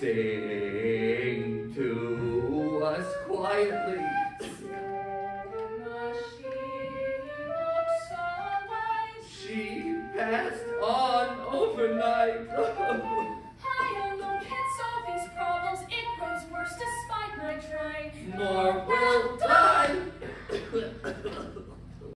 Sing to us quietly. She looks so white. She passed overnight.